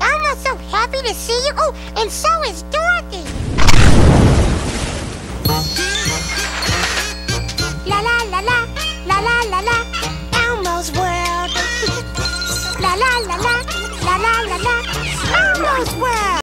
Elmo's so happy to see you. Oh, and so is Dorothy. la la la la, la la la la, Elmo's world. la la la la.